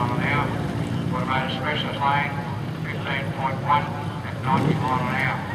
mile an hour. What about a lane? 15.1 at 90 mile an hour.